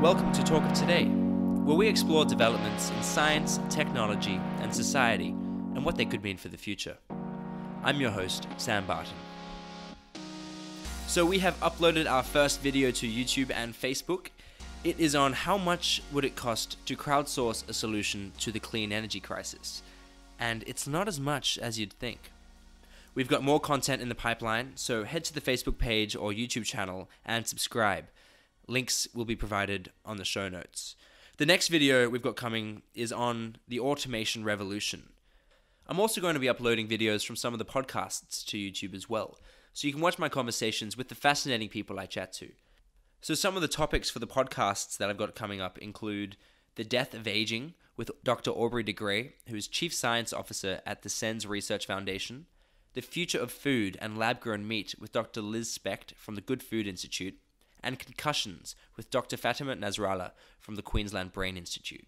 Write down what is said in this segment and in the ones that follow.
Welcome to Talk of Today, where we explore developments in science, technology, and society and what they could mean for the future. I'm your host, Sam Barton. So, we have uploaded our first video to YouTube and Facebook. It is on how much would it cost to crowdsource a solution to the clean energy crisis. And it's not as much as you'd think. We've got more content in the pipeline, so head to the Facebook page or YouTube channel and subscribe. Links will be provided on the show notes. The next video we've got coming is on the automation revolution. I'm also going to be uploading videos from some of the podcasts to YouTube as well, so you can watch my conversations with the fascinating people I chat to. So, some of the topics for the podcasts that I've got coming up include the death of aging with Dr. Aubrey de Grey, who is Chief Science Officer at the SENS Research Foundation, the future of food and lab grown meat with Dr. Liz Specht from the Good Food Institute, and concussions with Dr. Fatima Nasrallah from the Queensland Brain Institute.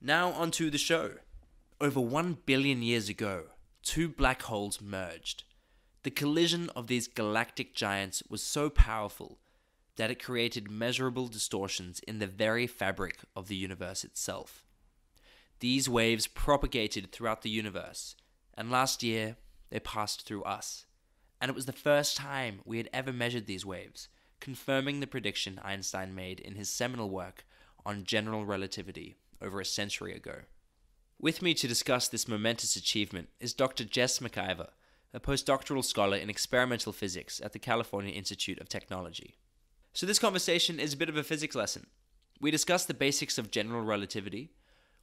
Now, onto the show. Over 1 billion years ago, two black holes merged. The collision of these galactic giants was so powerful that it created measurable distortions in the very fabric of the universe itself. These waves propagated throughout the universe, and last year they passed through us and it was the first time we had ever measured these waves, confirming the prediction Einstein made in his seminal work on general relativity over a century ago. With me to discuss this momentous achievement is Dr. Jess McIver, a postdoctoral scholar in experimental physics at the California Institute of Technology. So, this conversation is a bit of a physics lesson. We discuss the basics of general relativity,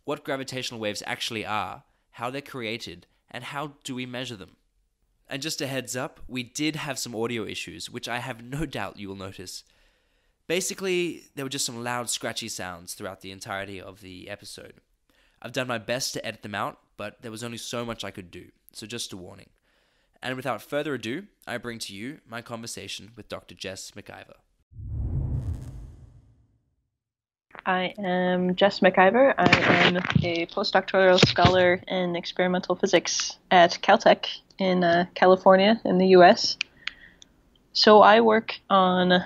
what gravitational waves actually are, how they're created, and how do we measure them. And just a heads up, we did have some audio issues, which I have no doubt you will notice. Basically, there were just some loud, scratchy sounds throughout the entirety of the episode. I've done my best to edit them out, but there was only so much I could do, so just a warning. And without further ado, I bring to you my conversation with Dr. Jess McIver. I am Jess McIver. I am a postdoctoral scholar in experimental physics at Caltech in uh, California in the US. So I work on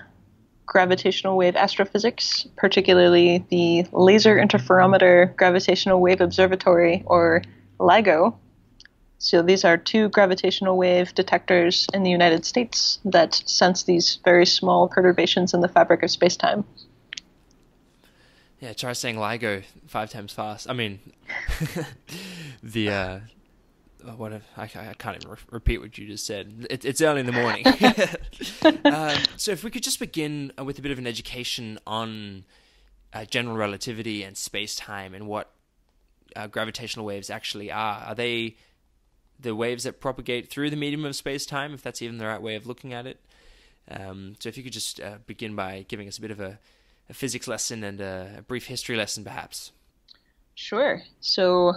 gravitational wave astrophysics, particularly the Laser Interferometer Gravitational Wave Observatory, or LIGO. So these are two gravitational wave detectors in the United States that sense these very small perturbations in the fabric of spacetime. Yeah, try saying LIGO five times fast. I mean, the uh, what if, I, I can't even re- repeat what you just said. It, it's early in the morning. um, so, if we could just begin uh, with a bit of an education on uh, general relativity and space time and what uh, gravitational waves actually are. Are they the waves that propagate through the medium of space time, if that's even the right way of looking at it? Um, so, if you could just uh, begin by giving us a bit of a, a physics lesson and a, a brief history lesson, perhaps. Sure. So,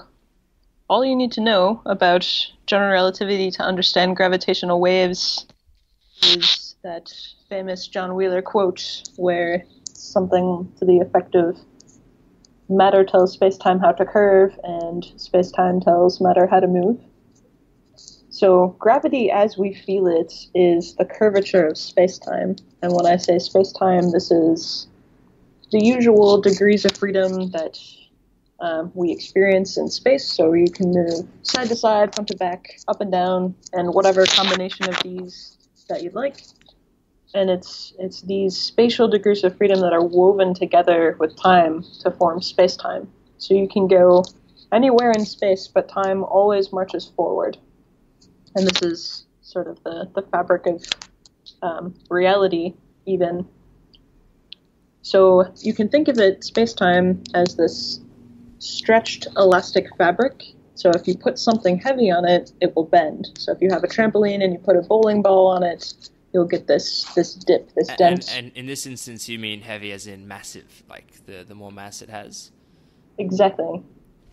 all you need to know about general relativity to understand gravitational waves is that famous John Wheeler quote where something to the effect of matter tells space-time how to curve and space-time tells matter how to move. So gravity as we feel it is the curvature of space-time. And when I say space-time, this is the usual degrees of freedom that um, we experience in space. So you can move side to side, front to back, up and down, and whatever combination of these that you'd like. And it's it's these spatial degrees of freedom that are woven together with time to form space time. So you can go anywhere in space, but time always marches forward. And this is sort of the, the fabric of um, reality, even. So you can think of it, space time, as this stretched elastic fabric. So if you put something heavy on it, it will bend. So if you have a trampoline and you put a bowling ball on it, you'll get this this dip, this dent. And, and, in this instance, you mean heavy as in massive, like the the more mass it has. Exactly.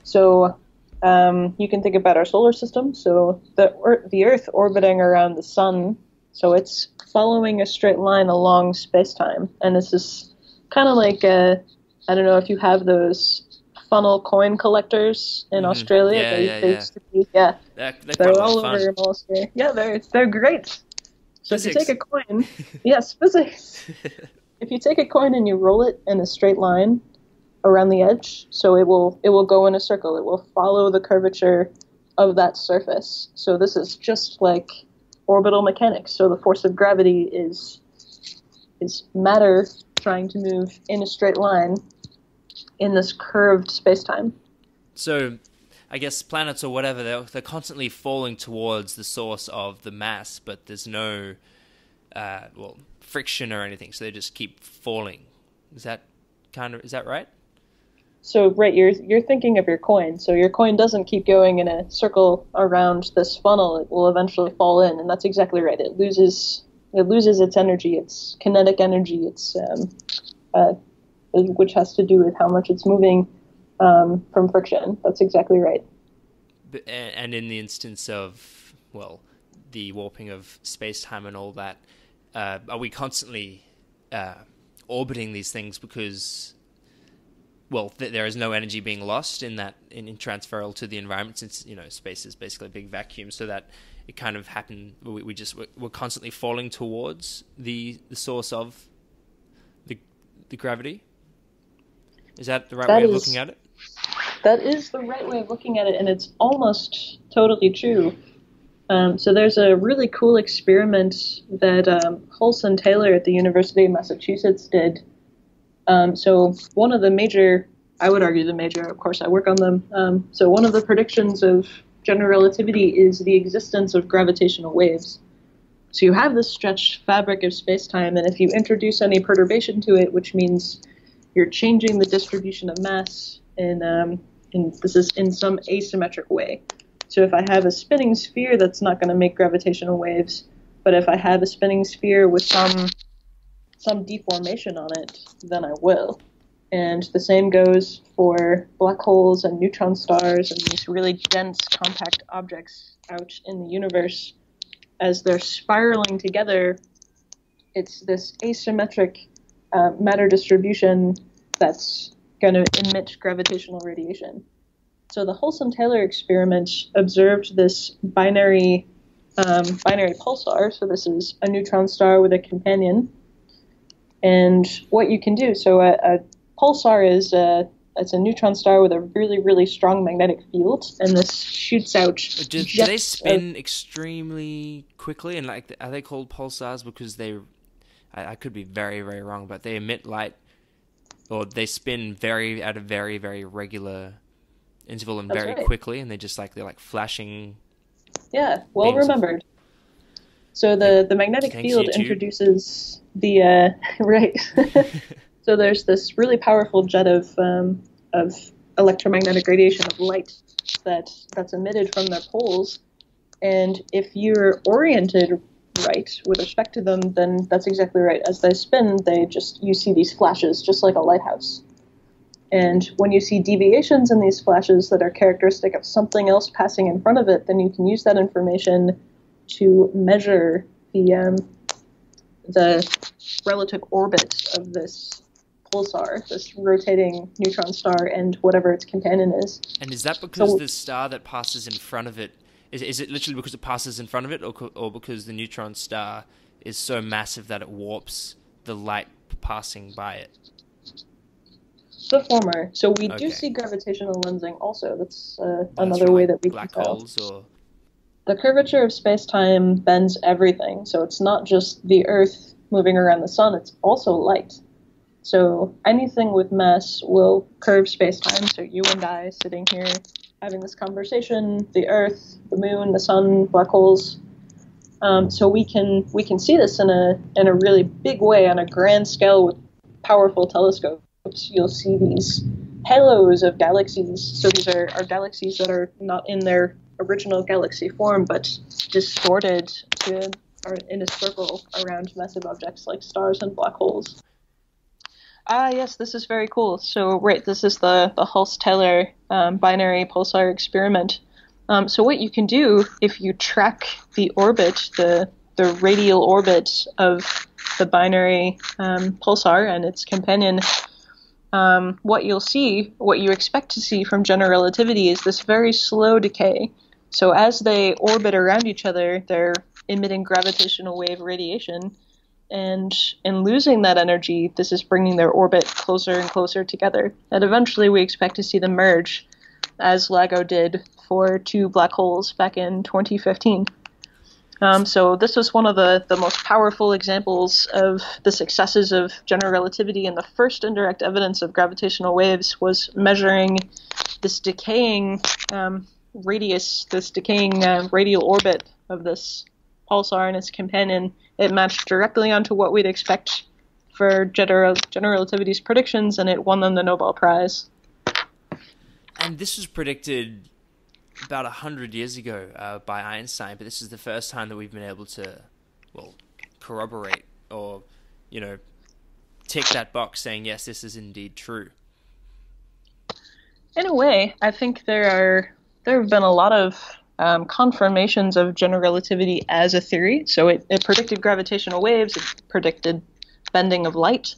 So um, you can think about our solar system. So the the Earth orbiting around the sun, so it's following a straight line along space time, and this is kind of like a I don't know if you have those funnel coin collectors in mm-hmm. Australia. Yeah, they, yeah, they yeah. used to be, yeah. They're, all fun. over most Yeah, they're they're great. So physics. if you take a coin, yes, physics. if you take a coin and you roll it in a straight line around the edge, so it will it will go in a circle. It will follow the curvature of that surface. So this is just like orbital mechanics. So the force of gravity is is matter trying to move in a straight line in this curved space-time. So I guess planets or whatever they're, they're constantly falling towards the source of the mass, but there's no uh, well friction or anything, so they just keep falling. Is that kind of is that right? So right, you're you're thinking of your coin. So your coin doesn't keep going in a circle around this funnel. It will eventually fall in, and that's exactly right. It loses it loses its energy, its kinetic energy, its um, uh, which has to do with how much it's moving um, from friction. That's exactly right. And in the instance of well, the warping of space time and all that, uh, are we constantly uh, orbiting these things because well, th- there is no energy being lost in that in, in transferal to the environment since you know space is basically a big vacuum, so that it kind of happened. We, we just we're, we're, constantly falling towards the the source of the the gravity. Is that the right that way of looking at it? That is the right way of looking at it, and it's almost totally true. Um, so there's a really cool experiment that um, Taylor at the University of Massachusetts did um, so one of the major, I would argue the major, of course I work on them. Um, so one of the predictions of general relativity is the existence of gravitational waves. So you have this stretched fabric of space-time, and if you introduce any perturbation to it, which means you're changing the distribution of mass in, um, in this is in some asymmetric way. So if I have a spinning sphere, that's not going to make gravitational waves. But if I have a spinning sphere with some some deformation on it, then I will. And the same goes for black holes and neutron stars and these really dense, compact objects out in the universe. As they're spiraling together, it's this asymmetric uh, matter distribution that's going to emit gravitational radiation. So the Hulse Taylor experiment observed this binary um, binary pulsar. So this is a neutron star with a companion and what you can do. So a, a pulsar is a it's a neutron star with a really really strong magnetic field, and this shoots out. Do, do they spin of, extremely quickly? And like, are they called pulsars because they? I, I could be very very wrong, but they emit light, or they spin very at a very very regular interval and very right. quickly, and they just like they're like flashing. Yeah, well remembered. So the the magnetic Thanks, field YouTube. introduces the uh, right. so there's this really powerful jet of um, of electromagnetic radiation of light that that's emitted from their poles, and if you're oriented right with respect to them, then that's exactly right. As they spin, they just you see these flashes, just like a lighthouse. And when you see deviations in these flashes that are characteristic of something else passing in front of it, then you can use that information to measure the um, the relative orbit of this pulsar, this rotating neutron star, and whatever its companion is. And is that because so, the star that passes in front of it is, is it literally because it passes in front of it, or or because the neutron star is so massive that it warps the light passing by it? The former. So we okay. do see gravitational lensing also. That's, uh, That's another way that we black can tell. holes or the curvature of space-time bends everything. So it's not just the Earth moving around the sun, it's also light. So anything with mass will curve space-time. So you and I sitting here having this conversation, the Earth, the moon, the sun, black holes. Um, so we can we can see this in a in a really big way on a grand scale with powerful telescopes. You'll see these halos of galaxies. So these are, are galaxies that are not in their original galaxy form, but distorted to or in a circle around massive objects like stars and black holes. Ah, yes, this is very cool. So, right, this is the the Hulse-Taylor um, binary pulsar experiment. Um, so, what you can do if you track the orbit, the the radial orbit of the binary um, pulsar and its companion, um, what you'll see, what you expect to see from general relativity, is this very slow decay. So as they orbit around each other, they're emitting gravitational wave radiation. And in losing that energy, this is bringing their orbit closer and closer together. And eventually, we expect to see them merge, as LIGO did for two black holes back in 2015. Um, so this was one of the, the most powerful examples of the successes of general relativity, and the first indirect evidence of gravitational waves was measuring this decaying um, radius, this decaying uh, radial orbit of this pulsar and its companion. It matched directly onto what we'd expect for general, general relativity's predictions, and it won them the Nobel Prize. And this was predicted about a 100 years ago uh, by Einstein, but this is the first time that we've been able to, well, corroborate or, you know, tick that box saying, yes, this is indeed true. In a way, I think there are there have been a lot of um, confirmations of general relativity as a theory. So it, it predicted gravitational waves, it predicted bending of light.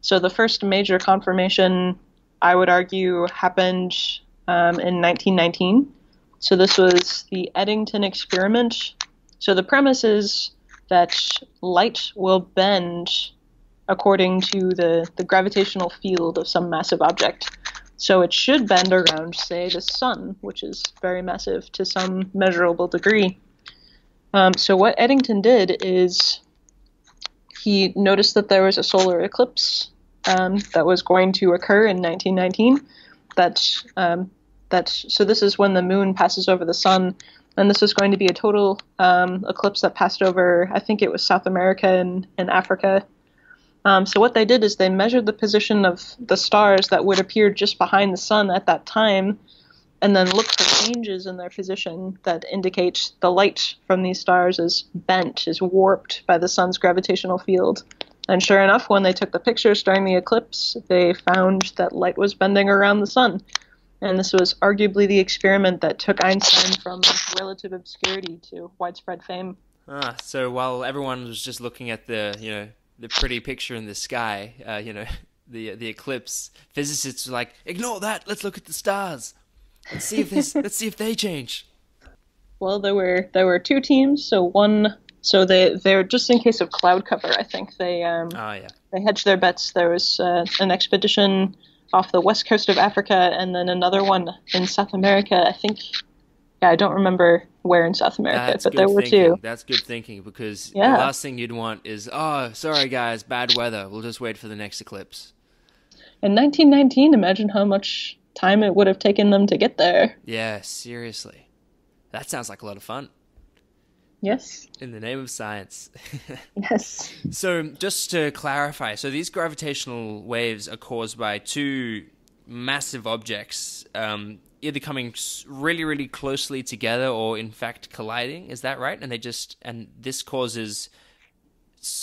So the first major confirmation, I would argue, happened um, in 1919 so this was the Eddington experiment. So the premise is that light will bend according to the, the gravitational field of some massive object. So it should bend around, say, the sun, which is very massive to some measurable degree. Um, so what Eddington did is he noticed that there was a solar eclipse um, that was going to occur in 1919 that um, that so this is when the moon passes over the sun, and this is going to be a total um, eclipse that passed over. I think it was South America and, and Africa. Um, so what they did is they measured the position of the stars that would appear just behind the sun at that time, and then looked for changes in their position that indicate the light from these stars is bent, is warped by the sun's gravitational field. And sure enough, when they took the pictures during the eclipse, they found that light was bending around the sun and this was arguably the experiment that took Einstein from relative obscurity to widespread fame. Ah, so while everyone was just looking at the, you know, the pretty picture in the sky, uh, you know, the the eclipse, physicists were like, "Ignore that. Let's look at the stars. Let's see if this. let's see if they change." Well, there were there were two teams. So one, so they they're just in case of cloud cover. I think they um. Oh yeah. They hedged their bets. There was uh, an expedition off the west coast of Africa, and then another one in South America. I think. Yeah, I don't remember where in South America, That's but there were thinking. two. That's good thinking because Yeah. the last thing you'd want is, oh, sorry guys, bad weather. We'll just wait for the next eclipse. In 1919, imagine how much time it would have taken them to get there. Yeah, seriously. That sounds like a lot of fun. Yes. In the name of science. Yes. So, just to clarify, so these gravitational waves are caused by two massive objects um, either coming really, really closely together or, in fact, colliding. Is that right? And they just, and this causes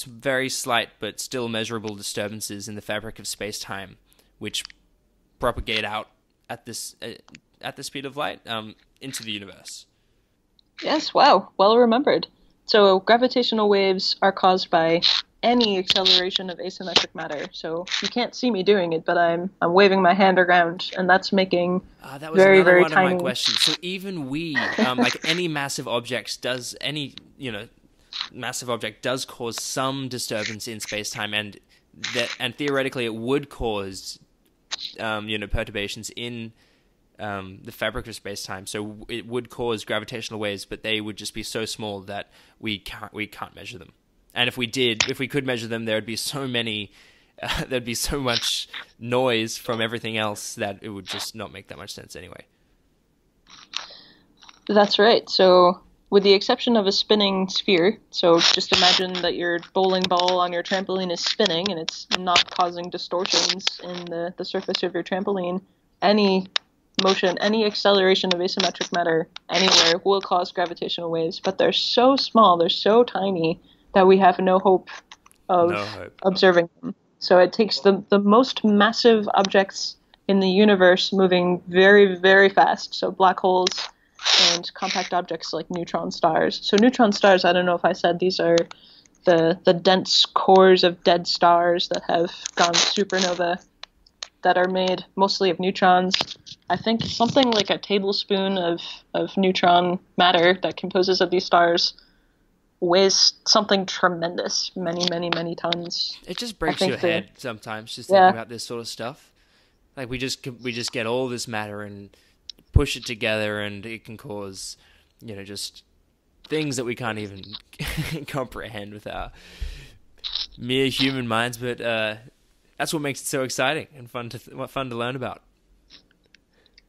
very slight but still measurable disturbances in the fabric of space time, which propagate out at this uh, at the speed of light um, into the universe. Yes, wow, well remembered. So gravitational waves are caused by any acceleration of asymmetric matter. So you can't see me doing it, but I'm I'm waving my hand around, and that's making Ah, that was Very, another very one of my tiny. questions. So even we, um, like any massive objects, does any you know massive object does cause some disturbance in space time, and that and theoretically it would cause um, you know perturbations in um, the fabric of space time. So it would cause gravitational waves, but they would just be so small that we can't we can't measure them. And if we did, if we could measure them, there would be so many. Uh, there'd be so much noise from everything else that it would just not make that much sense anyway. That's right. So, with the exception of a spinning sphere, so just imagine that your bowling ball on your trampoline is spinning and it's not causing distortions in the, the surface of your trampoline. Any motion, any acceleration of asymmetric matter anywhere will cause gravitational waves, but they're so small, they're so tiny that we have no hope of No hope. observing them. So it takes the, the most massive objects in the universe moving very, very fast. So black holes and compact objects like neutron stars. So neutron stars, I don't know if I said these are the the dense cores of dead stars that have gone supernova that are made mostly of neutrons. I think something like a tablespoon of, of neutron matter that composes of these stars weighs something tremendous, many, many, many tons. It just breaks your head sometimes just Yeah. thinking about this sort of stuff. Like we just we just get all this matter and push it together, and it can cause you know just things that we can't even comprehend with our mere human minds. But uh, that's what makes it so exciting and fun to th- fun to learn about.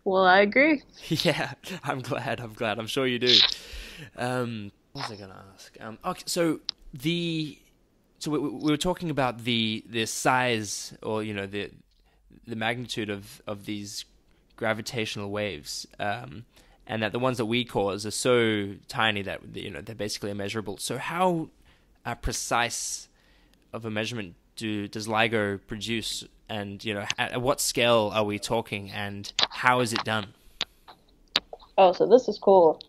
Well, I agree. Yeah, I'm glad. I'm glad. I'm sure you do. Um, what was I going to ask? Um, okay, so the so we, we were talking about the the size or you know the the magnitude of of these gravitational waves, um, and that the ones that we cause are so tiny that you know they're basically immeasurable. So how uh, precise of a measurement do does LIGO produce, and you know at, at what scale are we talking, and how is it done? Oh, so this is cool.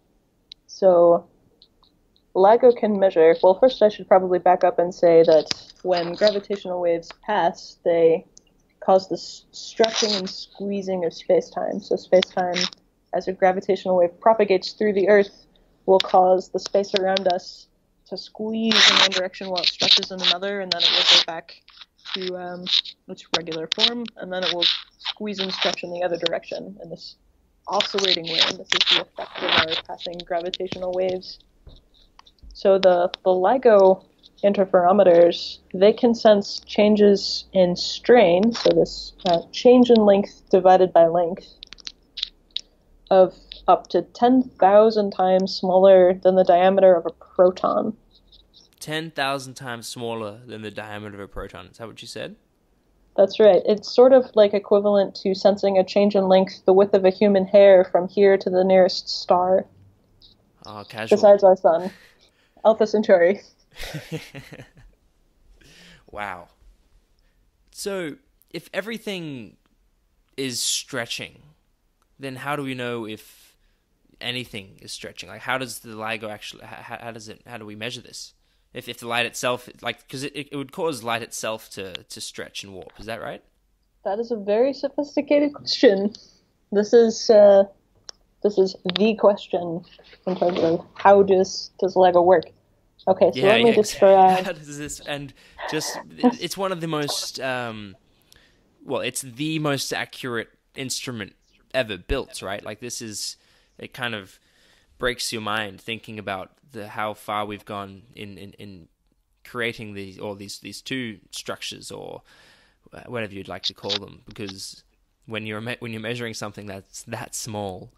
So LIGO can measure. Well, first I should probably back up and say that when gravitational waves pass, they cause this stretching and squeezing of space-time. So space-time, as a gravitational wave propagates through the Earth, will cause the space around us to squeeze in one direction while it stretches in another, and then it will go back to um, its regular form, and then it will squeeze and stretch in the other direction in this oscillating way. This is the effect of our passing gravitational waves. So the, the LIGO interferometers, they can sense changes in strain, so this uh, change in length divided by length, of up to 10,000 times smaller than the diameter of a proton. 10,000 times smaller than the diameter of a proton. Is that what you said? That's right. It's sort of like equivalent to sensing a change in length the width of a human hair from here to the nearest star, Oh, casual. besides our sun, Alpha Centauri. wow. So, if everything is stretching, then how do we know if anything is stretching? Like, how does the LIGO actually? How, how does it? How do we measure this? If if the light itself, like, because it, it would cause light itself to to stretch and warp. Is that right? That is a very sophisticated question. This is uh, this is the question in terms of how does does LIGO work. Okay, so let me exactly. describe. How does this? And just it's one of the most um, well, it's the most accurate instrument ever built, right? Like this is it kind of breaks your mind thinking about the how far we've gone in in, in creating these or these these two structures or uh, whatever you'd like to call them because when you're me- when you're measuring something that's that small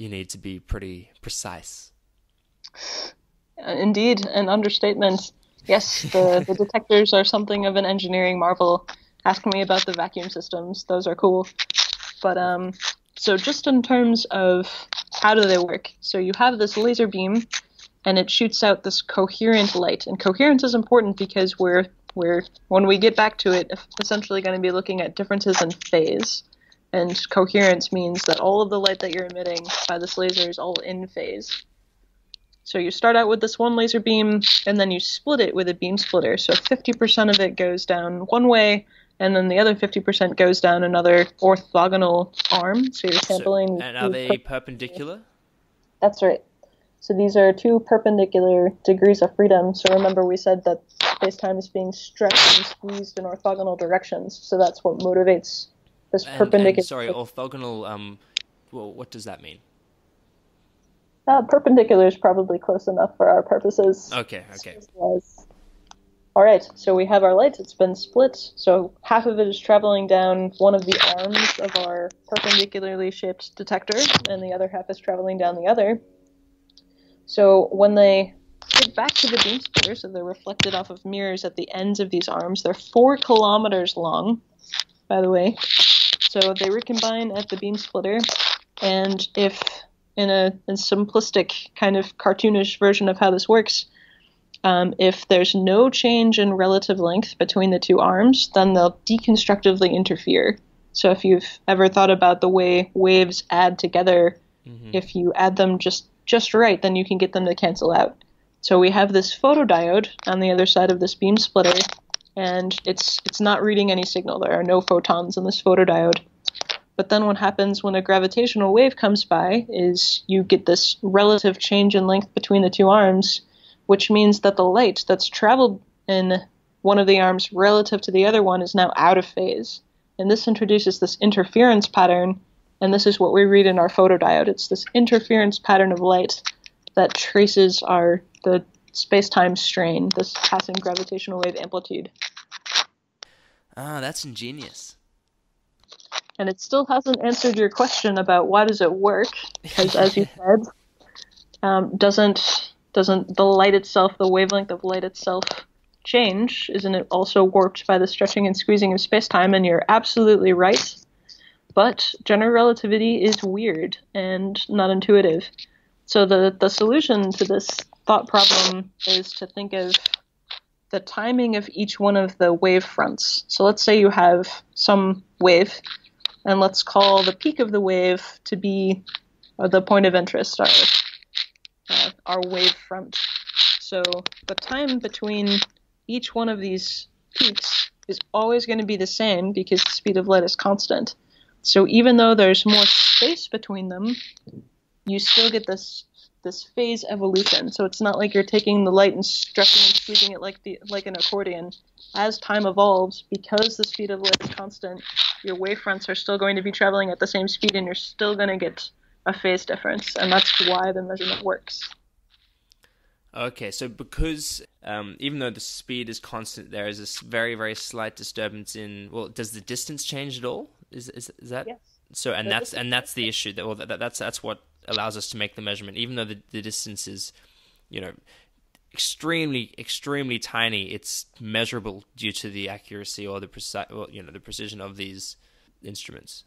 you need to be pretty precise Uh, Indeed, an understatement. Yes, the, the detectors are something of an engineering marvel. Ask me about the vacuum systems; those are cool. But um, so just in terms of how do they work? So you have this laser beam, and it shoots out this coherent light. And coherence is important because we're we're when we get back to it, essentially going to be looking at differences in phase. And coherence means that all of the light that you're emitting by this laser is all in phase. So you start out with this one laser beam, and then you split it with a beam splitter. So 50% of it goes down one way, and then the other 50% goes down another orthogonal arm. So you're So- sampling. and are they per- perpendicular That's right. So these are two perpendicular degrees of freedom. So remember, we said that space-time is being stretched and squeezed in orthogonal directions. So that's what motivates this And- perpendicular. and, sorry, orthogonal. Um, well, what does that mean? Uh, perpendicular is probably close enough for our purposes. Okay, okay. All right, so we have our light. It's been split. So half of it is traveling down one of the arms of our perpendicularly shaped detector, and the other half is traveling down the other. So when they get back to the beam splitter, so they're reflected off of mirrors at the ends of these arms. They're four kilometers long, by the way. So they recombine at the beam splitter, and if in a, a simplistic kind of cartoonish version of how this works, um, if there's no change in relative length between the two arms, then they'll deconstructively interfere. So if you've ever thought about the way waves add together, Mhm. if you add them just just right, then you can get them to cancel out. So we have this photodiode on the other side of this beam splitter, and it's it's not reading any signal. There are no photons in this photodiode. But then what happens when a gravitational wave comes by is you get this relative change in length between the two arms, which means that the light that's traveled in one of the arms relative to the other one is now out of phase. And this introduces this interference pattern, and this is what we read in our photodiode. It's this interference pattern of light that traces our the space-time strain, this passing gravitational wave amplitude. Ah, that's ingenious. And it still hasn't answered your question about why does it work? Because as you said, um, doesn't doesn't the light itself, the wavelength of light itself, change? Isn't it also warped by the stretching and squeezing of space-time? And you're absolutely right. But general relativity is weird and not intuitive. So the the solution to this thought problem is to think of the timing of each one of the wave fronts. So let's say you have some wave, and let's call the peak of the wave to be the point of interest, our, uh, our wave front. So the time between each one of these peaks is always going to be the same because the speed of light is constant. So even though there's more space between them, you still get this this phase evolution. So it's not like you're taking the light and stretching and squeezing it like the like an accordion. As time evolves, because the speed of light is constant, your wavefronts are still going to be traveling at the same speed, and you're still going to get a phase difference, and that's why the measurement works. Okay, so because um, even though the speed is constant, there is this very very slight disturbance in. Well, does the distance change at all? Is is, is that yes. so? And that's and that's the issue. That well, that, that's that's what allows us to make the measurement, even though the, the distance is, you know, extremely extremely tiny. It's measurable due to the accuracy or the preci- or, you know the precision of these instruments.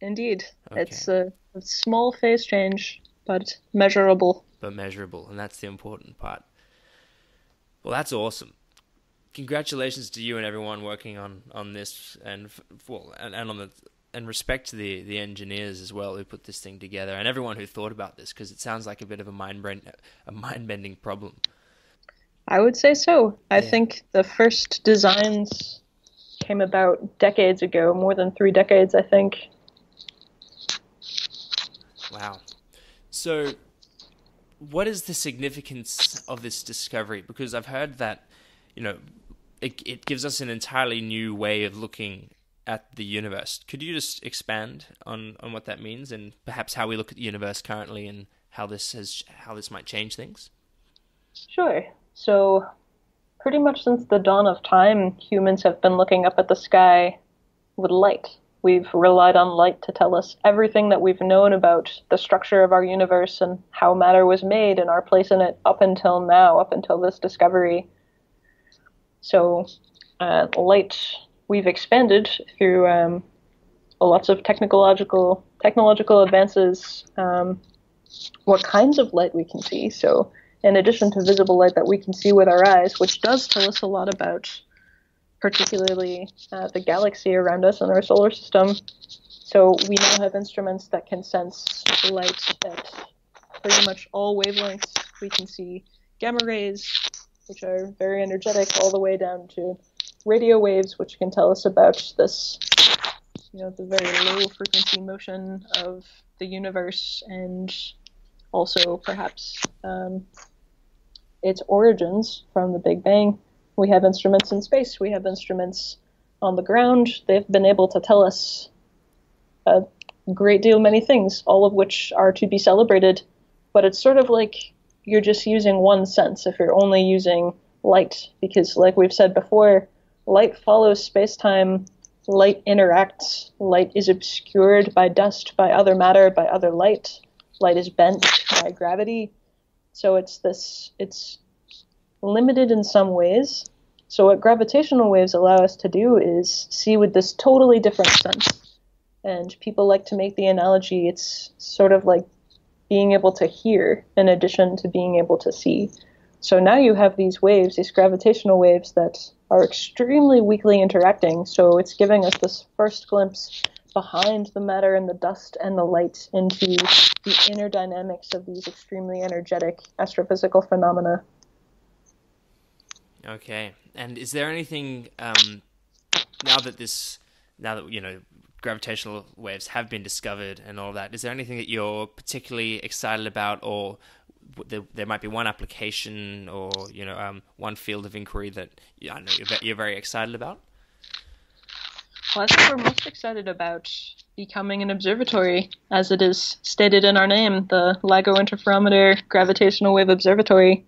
Indeed, okay. it's a, a small phase change, but measurable. But measurable, and that's the important part. Well, that's awesome. Congratulations to you and everyone working on on this, and well, and, and on the and respect to the the engineers as well who put this thing together and everyone who thought about this because it sounds like a bit of a mind a mind bending problem. I would say so. I yeah. think the first designs came about decades ago, more than three decades, I think. Wow. So, what is the significance of this discovery? Because I've heard that, you know, it, it gives us an entirely new way of looking at the universe. Could you just expand on, on what that means and perhaps how we look at the universe currently and how this has how this might change things? Sure. So pretty much since the dawn of time, humans have been looking up at the sky with light. We've relied on light to tell us everything that we've known about the structure of our universe and how matter was made and our place in it up until now, up until this discovery. So, uh, light we've expanded through um, lots of technological technological advances. Um, what kinds of light we can see. So, in addition to visible light that we can see with our eyes, which does tell us a lot about, particularly uh, the galaxy around us and our solar system. So, we now have instruments that can sense light at pretty much all wavelengths. We can see gamma rays, which are very energetic, all the way down to radio waves, which can tell us about this, you know, the very low frequency motion of the universe and also perhaps um, its origins from the Big Bang. We have instruments in space, we have instruments on the ground. They've been able to tell us a great deal many things, all of which are to be celebrated. But it's sort of like you're just using one sense if you're only using light, because, like we've said before, light follows space-time. Light interacts. Light is obscured by dust by other matter by other light. Light is bent by gravity. So it's this it's limited in some ways. So what gravitational waves allow us to do is see with this totally different sense and people like to make the analogy it's sort of like being able to hear in addition to being able to see so now you have these waves these gravitational waves that are extremely weakly interacting, so it's giving us this first glimpse behind the matter and the dust and the light into the inner dynamics of these extremely energetic astrophysical phenomena. Okay, and is there anything um, now that this, now that you know, gravitational waves have been discovered and all that? Is there anything that you're particularly excited about, or there, there might be one application or you know um, one field of inquiry that yeah, I know you're, you're very excited about? Well, I think we're most excited about becoming an observatory, as it is stated in our name, the LIGO Interferometer Gravitational Wave Observatory.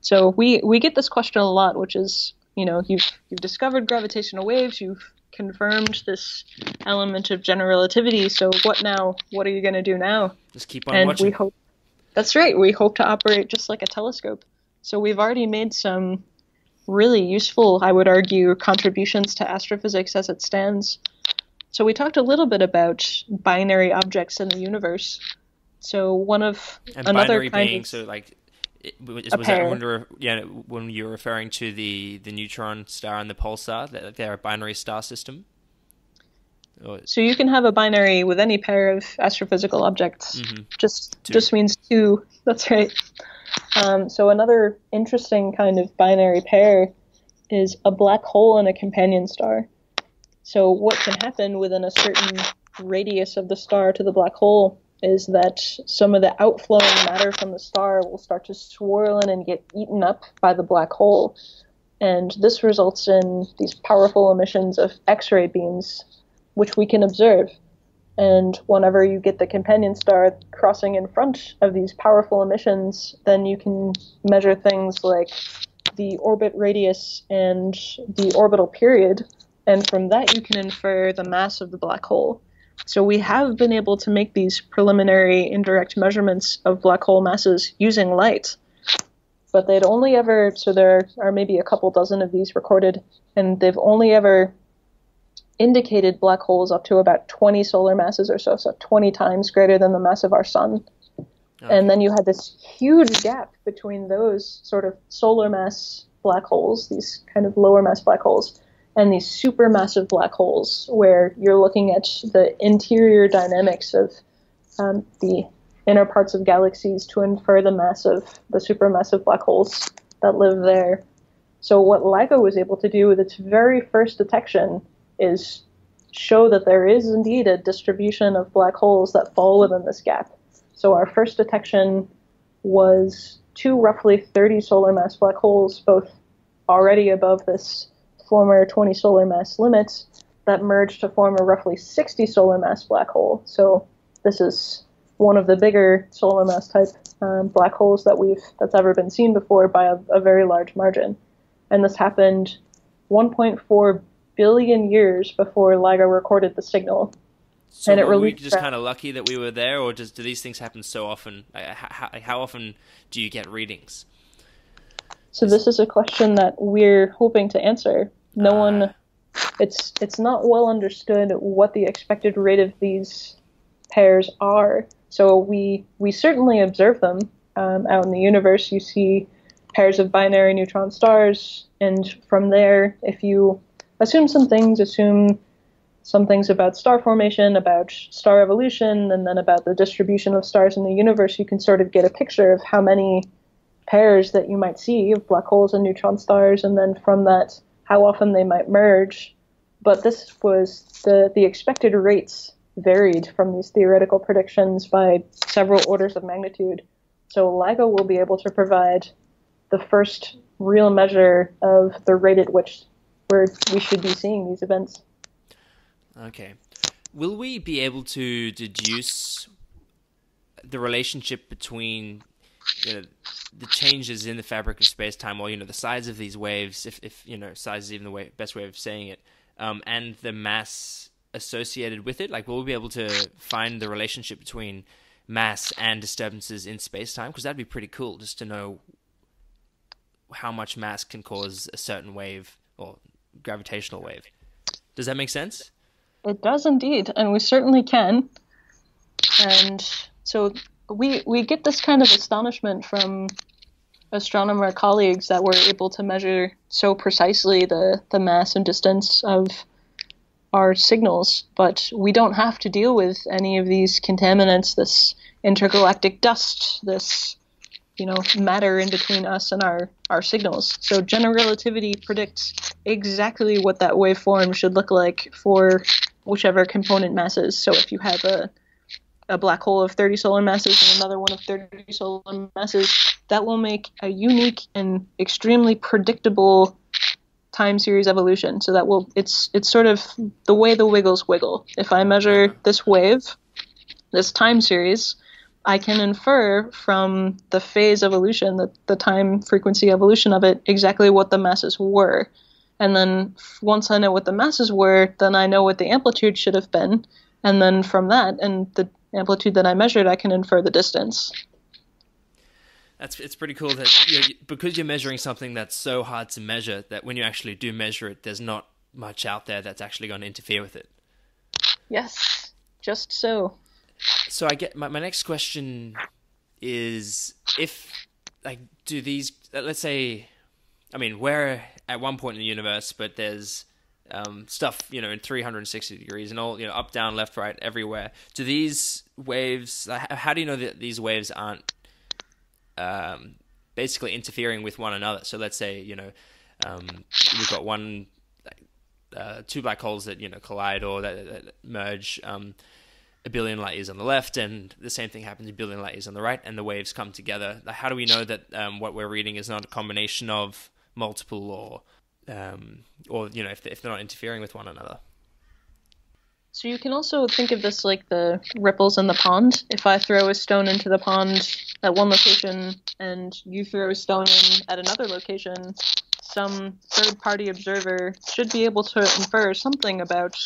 So we we get this question a lot, which is, you know, you've you've discovered gravitational waves, you've confirmed this element of general relativity. So what now? What are you going to do now? Just keep on and watching. we hope that's right. We hope to operate just like a telescope. So we've already made some really useful, I would argue, contributions to astrophysics as it stands. So we talked a little bit about binary objects in the universe. So one of and another binary kind being of so like was, was that when, you were, yeah, when you're referring to the the neutron star and the pulsar that they're a binary star system so you can have a binary with any pair of astrophysical objects. Mhm. Just Two. just means two. That's right. Um, so another interesting kind of binary pair is a black hole and a companion star. So what can happen within a certain radius of the star to the black hole is that some of the outflowing matter from the star will start to swirl in and get eaten up by the black hole. And this results in these powerful emissions of X-ray beams, which we can observe. And whenever you get the companion star crossing in front of these powerful emissions, then you can measure things like the orbit radius and the orbital period. And from that, you can infer the mass of the black hole. So we have been able to make these preliminary indirect measurements of black hole masses using light. But they'd only ever, so there are maybe a couple dozen of these recorded, and they've only ever indicated black holes up to about 20 solar masses or so, so 20 times greater than the mass of our sun. And then you had this huge gap between those sort of solar mass black holes, these kind of lower mass black holes, and these supermassive black holes, where you're looking at the interior dynamics of um, the inner parts of galaxies to infer the mass of the supermassive black holes that live there. So, what LIGO was able to do with its very first detection is show that there is indeed a distribution of black holes that fall within this gap. So our first detection was two roughly 30 solar mass black holes, both already above this former 20 solar mass limit, that merged to form a roughly 60 solar mass black hole. So this is one of the bigger solar mass type um, black holes that we've that's ever been seen before by a, a very large margin. And this happened 1.4 billion years before LIGO recorded the signal. So and it were we just kind of lucky that we were there, or does do these things happen so often? How, how often do you get readings? So this is a question that we're hoping to answer. No Ah. one it's it's not well understood what the expected rate of these pairs are. So we we certainly observe them um, out in the universe. You see pairs of binary neutron stars, and from there, if you assume some things, assume some things about star formation, about star evolution, and then about the distribution of stars in the universe, you can sort of get a picture of how many pairs that you might see of black holes and neutron stars, and then from that, how often they might merge. But this was the, the expected rates varied from these theoretical predictions by several orders of magnitude. So LIGO will be able to provide the first real measure of the rate at which we're, we should be seeing these events. Okay. Will we be able to deduce the relationship between you know, the changes in the fabric of space time, or you know, the size of these waves, if, if you know, size is even the way, best way of saying it, um, and the mass associated with it? Like, will we be able to find the relationship between mass and disturbances in space time? Because that'd be pretty cool, just to know how much mass can cause a certain wave or gravitational wave. Does that make sense? It does indeed, and we certainly can. And so we we get this kind of astonishment from astronomer colleagues that we're able to measure so precisely the, the mass and distance of our signals, but we don't have to deal with any of these contaminants, this intergalactic dust, this you know matter in between us and our our signals. So general relativity predicts exactly what that waveform should look like for whichever component masses. So if you have a a black hole of 30 solar masses and another one of 30 solar masses, that will make a unique and extremely predictable time series evolution. So that will it's it's sort of the way the wiggles wiggle. If I measure this wave, this time series, I can infer from the phase evolution, the, the time frequency evolution of it, exactly what the masses were. And then once I know what the masses were, then I know what the amplitude should have been. And then from that and the amplitude that I measured, I can infer the distance. That's it's pretty cool that you because you're measuring something that's so hard to measure that when you actually do measure it, there's not much out there that's actually going to interfere with it. Yes, just so. So I get my, my next question is if like do these uh, let's say I mean we're at one point in the universe, but there's um, stuff you know in 360 degrees and all you know up down left right everywhere. Do these waves? How do you know that these waves aren't um, basically interfering with one another. So let's say you know um, we've got one uh, two black holes that you know collide or that, that merge um, a billion light years on the left, and the same thing happens a billion light years on the right, and the waves come together. How do we know that um, what we're reading is not a combination of multiple or um, or you know if, if they're not interfering with one another? So you can also think of this like the ripples in the pond. If I throw a stone into the pond at one location and you throw a stone in at another location, some third party observer should be able to infer something about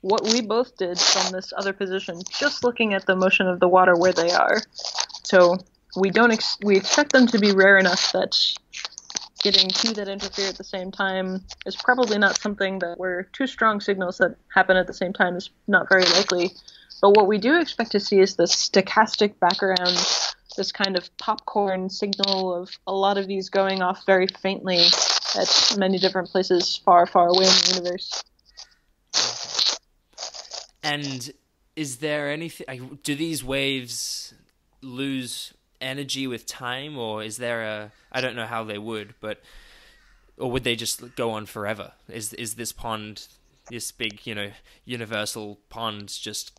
what we both did from this other position, just looking at the motion of the water where they are. So we don't ex- we expect them to be rare enough that getting two that interfere at the same time is probably not something that where two strong signals that happen at the same time is not very likely. But what we do expect to see is this stochastic background, this kind of popcorn signal of a lot of these going off very faintly at many different places far, far away in the universe. And is there anything? Do these waves lose energy with time, or is there a? I don't know how they would, but or would they just go on forever? Is is this pond, this big, you know, universal pond, just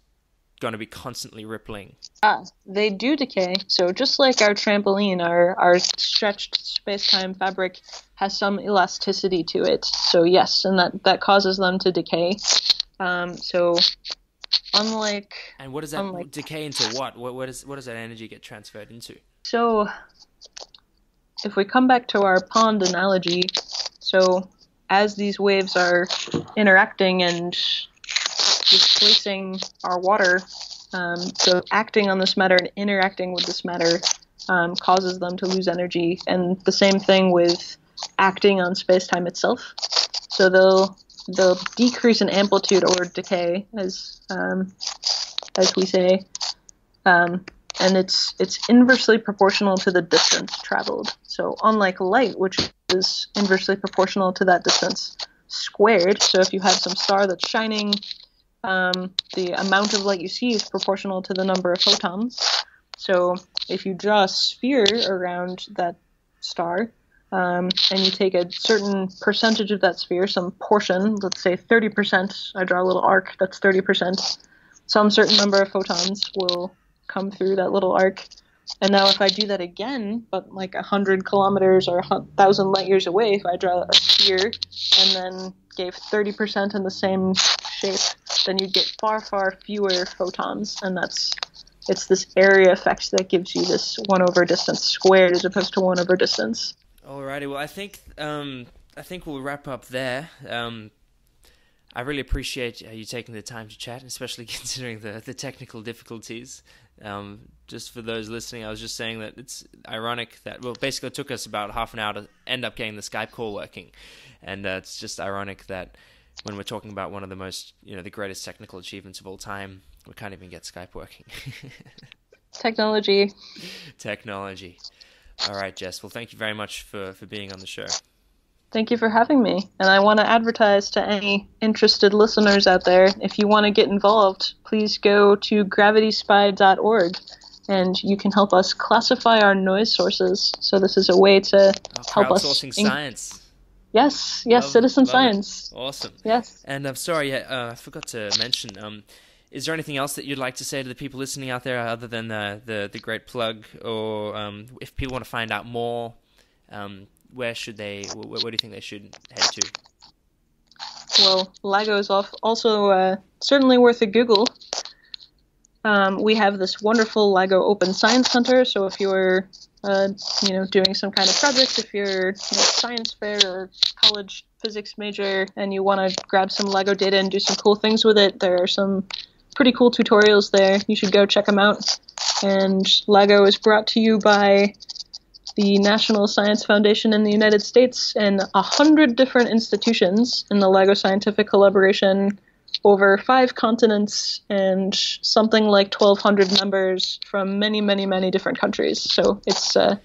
going to be constantly rippling? Ah, they do decay. So just like our trampoline, our our stretched space-time fabric has some elasticity to it. So yes, and that that causes them to decay. Um, so unlike and what does that unlike, decay into what? what what is what does that energy get transferred into? So if we come back to our pond analogy so as these waves are interacting and displacing our water um, so acting on this matter and interacting with this matter um, causes them to lose energy. And the same thing with acting on space-time itself. So they'll they'll decrease in amplitude or decay, as um, as we say, um, and it's it's inversely proportional to the distance traveled. So unlike light, which is inversely proportional to that distance squared. So if you have some star that's shining, um, the amount of light you see is proportional to the number of photons. So if you draw a sphere around that star, um, and you take a certain percentage of that sphere, some portion, let's say 30%, I draw a little arc, that's 30%, some certain number of photons will come through that little arc. And now if I do that again, but like 100 kilometers or 1,000 light years away, if I draw a sphere and then gave 30% in the same shape, then you'd get far, far fewer photons. And that's it's this area effect that gives you this 1 over distance squared as opposed to 1 over distance. Alrighty, well, I think um, I think we'll wrap up there. Um, I really appreciate uh, you taking the time to chat, especially considering the the technical difficulties. Um, just for those listening, I was just saying that it's ironic that well, basically it took us about half an hour to end up getting the Skype call working, and uh, it's just ironic that when we're talking about one of the most you know the greatest technical achievements of all time, we can't even get Skype working. Technology. Technology. All right, Jess. Well, thank you very much for, for being on the show. Thank you for having me. And I want to advertise to any interested listeners out there if you want to get involved, please go to gravityspy.org and you can help us classify our noise sources. So, this is a way to oh, help us. Crowdsourcing in- science. Yes, yes, love, citizen love science. It. Awesome. Yes. And I'm sorry, uh, I forgot to mention. Um, is there anything else that you'd like to say to the people listening out there, other than the the, the great plug, or um, if people want to find out more, um, where should they? Where, where, do you think they should head to? Well, LIGO is also uh, certainly worth a Google. Um, we have this wonderful LIGO Open Science Center, so if you're uh, you know, doing some kind of project, if you're a science fair or college physics major and you want to grab some LIGO data and do some cool things with it, there are some pretty cool tutorials there. You should go check them out. And LIGO is brought to you by the National Science Foundation in the United States and a hundred different institutions in the LIGO Scientific Collaboration over five continents and something like 1,200 members from many, many, many different countries. So it's uh,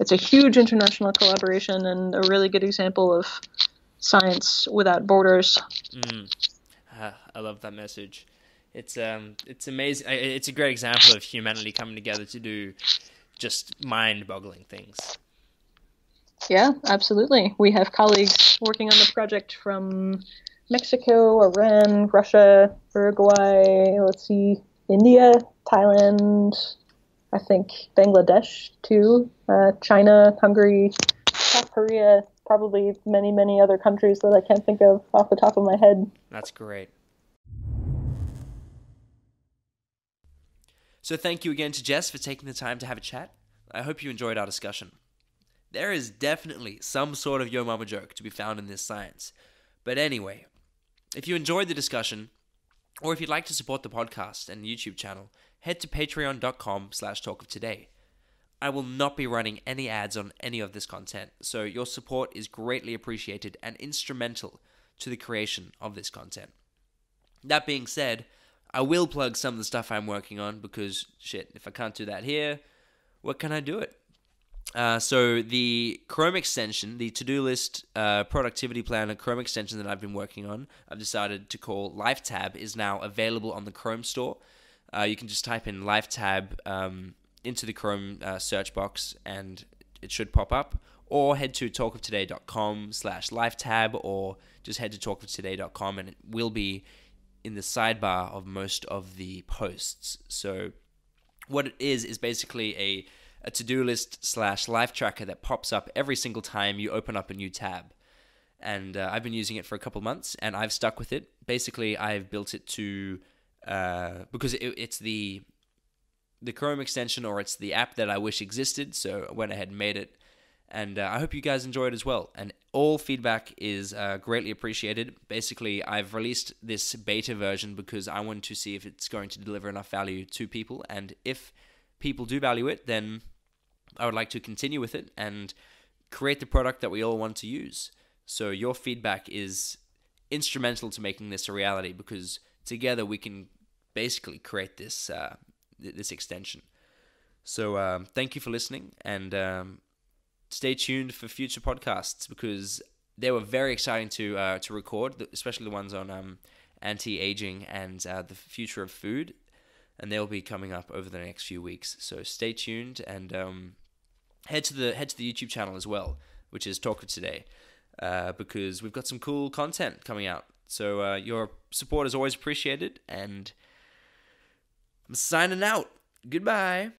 it's a huge international collaboration and a really good example of science without borders. Mm. Uh, I love that message. It's um, it's amazing. It's a great example of humanity coming together to do just mind-boggling things. Yeah, absolutely. We have colleagues working on the project from Mexico, Iran, Russia, Uruguay, let's see, India, Thailand, I think Bangladesh too, uh, China, Hungary, South Korea, probably many, many other countries that I can't think of off the top of my head. That's great. So, thank you again to Jess for taking the time to have a chat. I hope you enjoyed our discussion. There is definitely some sort of yo mama joke to be found in this science. But anyway, if you enjoyed the discussion, or if you'd like to support the podcast and YouTube channel, head to patreon.com slash talk of today. I will not be running any ads on any of this content, so your support is greatly appreciated and instrumental to the creation of this content. That being said, I will plug some of the stuff I'm working on because, shit, if I can't do that here, what can I do it? Uh, so the Chrome extension, the to-do list uh, productivity planner Chrome extension that I've been working on, I've decided to call LifeTab, is now available on the Chrome store. Uh, you can just type in LifeTab um, into the Chrome uh, search box and it should pop up. Or head to talkoftoday.com slash LifeTab or just head to talkoftoday.com and it will be in the sidebar of most of the posts. So what it is is basically a a to do list slash life tracker that pops up every single time you open up a new tab. And uh, I've been using it for a couple months and I've stuck with it. Basically, I've built it to, uh, because it, it's the the Chrome extension or it's the app that I wish existed. So I went ahead and made it. And uh, I hope you guys enjoy it as well. And all feedback is uh, greatly appreciated. Basically, I've released this beta version because I want to see if it's going to deliver enough value to people. And if people do value it, then I would like to continue with it and create the product that we all want to use. So your feedback is instrumental to making this a reality because together we can basically create this uh, this extension. So um, thank you for listening and um, stay tuned for future podcasts because they were very exciting to uh, to record, especially the ones on um, anti aging and uh, the future of food, and they'll be coming up over the next few weeks. So stay tuned and um, head to the head to the YouTube channel as well, which is Talk of Today, uh, because we've got some cool content coming out. So uh, your support is always appreciated, and I'm signing out. Goodbye.